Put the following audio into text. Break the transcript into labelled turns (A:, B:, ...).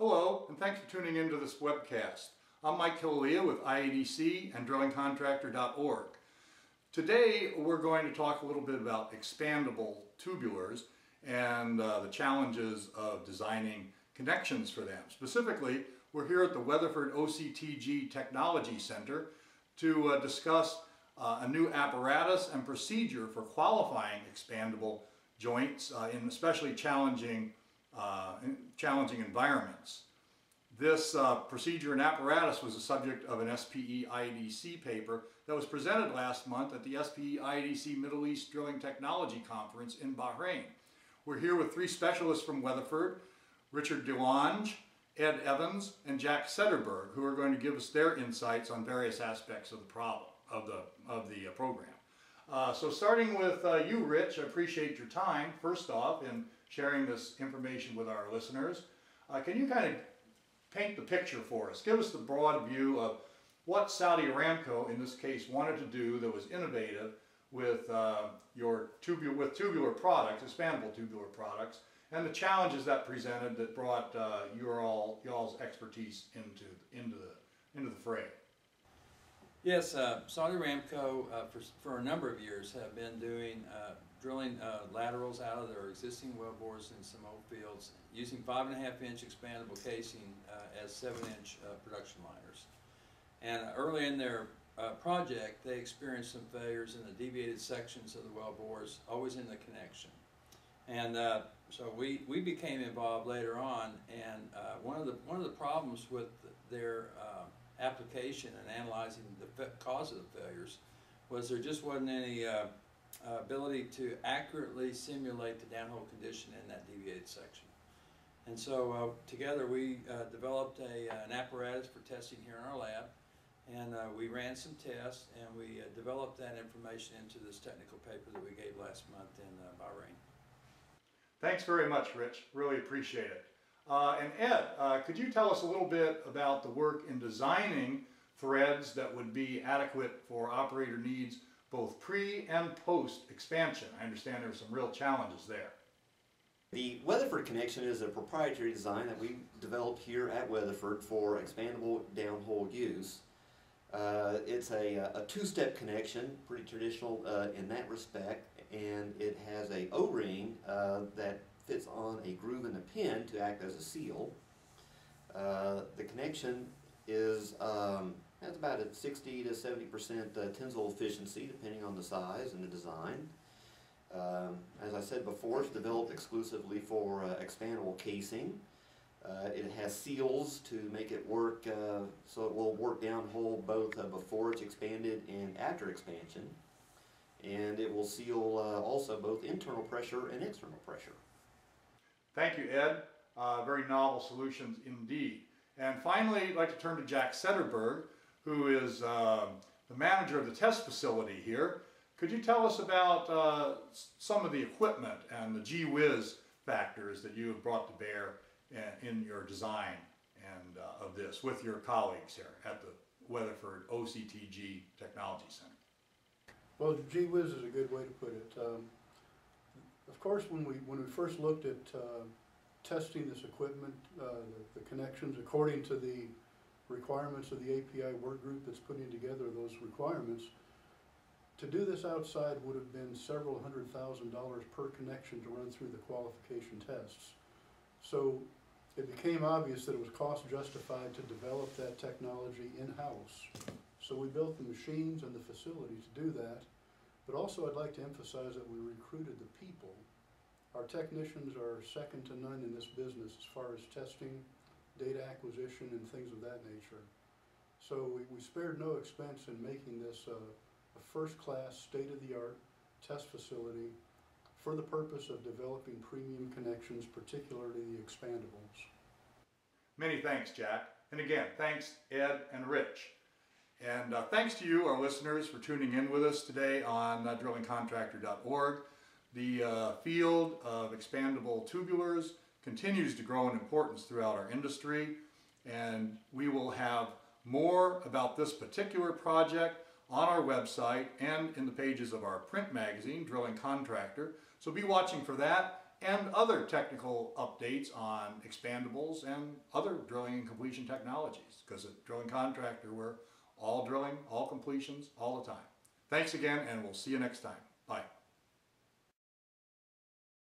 A: Hello, and thanks for tuning into this webcast. I'm Mike Killalea with IADC and drillingcontractor.org. Today we're going to talk a little bit about expandable tubulars and uh, the challenges of designing connections for them. Specifically, we're here at the Weatherford OCTG Technology Center to uh, discuss uh, a new apparatus and procedure for qualifying expandable joints uh, in especially challenging challenging environments. This uh, procedure and apparatus was the subject of an SPE IADC paper that was presented last month at the SPE IADC Middle East Drilling Technology Conference in Bahrain. We're here with three specialists from Weatherford, Richard DeLonge, Ed Evans, and Jack Sederberg, who are going to give us their insights on various aspects of the problem, of the, of the uh, program. Uh, so starting with uh, you, Rich, I appreciate your time, first off, in sharing this information with our listeners. Uh, can you kind of paint the picture for us? Give us the broad view of what Saudi Aramco, in this case, wanted to do that was innovative with uh, your tubular, with tubular products, expandable tubular products, and the challenges that presented that brought uh, your all y'all's expertise into into the into the fray.
B: Yes, uh, Saudi Aramco uh, for, for a number of years have been doing uh, drilling uh, laterals out of their existing well bores in some old fields using five and a half inch expandable casing uh, as seven inch uh, production liners. And early in their project, they experienced some failures in the deviated sections of the well bores, always in the connection. And so we, we became involved later on, and one of the one of the problems with their application and analyzing the cause of the failures was there just wasn't any uh, uh, ability to accurately simulate the downhole condition in that deviated section. And so uh, together we uh, developed a, uh, an apparatus for testing here in our lab and uh, we ran some tests and we developed that information into this technical paper that we gave last month in Bahrain.
A: Thanks very much, Rich. Really appreciate it. Uh, and Ed, uh, could you tell us a little bit about the work in designing threads that would be adequate for operator needs both pre and post expansion? I understand there are some real challenges there.
C: The Weatherford connection is a proprietary design that we developed here at Weatherford for expandable downhole use. Uh, it's a, a two-step connection, pretty traditional uh, in that respect, and it has a O-ring uh, that fits on a groove in the pin to act as a seal. Uh, the connection is um, has about a 60 to 70 percent uh, tensile efficiency depending on the size and the design. Um, as I said before, it's developed exclusively for uh, expandable casing. Uh, it has seals to make it work uh, so it will work downhole both uh, before it's expanded and after expansion. And it will seal also both internal pressure and external pressure.
A: Thank you, Ed. Uh, very novel solutions indeed. And finally, I'd like to turn to Jack Sederberg, who is uh, the manager of the test facility here. Could you tell us about uh, some of the equipment and the gee whiz factors that you have brought to bear in, in your design and uh, of this with your colleagues here at the Weatherford OCTG Technology Center?
D: Well, gee whiz is a good way to put it. Um, of course, when we, when we first looked at uh, testing this equipment, uh, the, the, connections according to the requirements of the API work group that's putting together those requirements, to do this outside would have been several hundred thousand dollars per connection to run through the qualification tests. So it became obvious that it was cost justified to develop that technology in-house. So we built the machines and the facility to do that. But also I'd like to emphasize that we recruited the people. Our technicians are second to none in this business as far as testing, data acquisition, and things of that nature. So we, we spared no expense in making this a first-class, state-of-the-art test facility for the purpose of developing premium connections, particularly the expandables.
A: Many thanks, Jack. And again, thanks Ed and Rich. And uh, thanks to you, our listeners, for tuning in with us today on uh, drillingcontractor.org. The uh, field of expandable tubulars continues to grow in importance throughout our industry, and we will have more about this particular project on our website and in the pages of our print magazine, Drilling Contractor. So be watching for that and other technical updates on expandables and other drilling and completion technologies. Because at Drilling Contractor, we're all drilling, all completions, all the time. Thanks again, and we'll see you next time. Bye.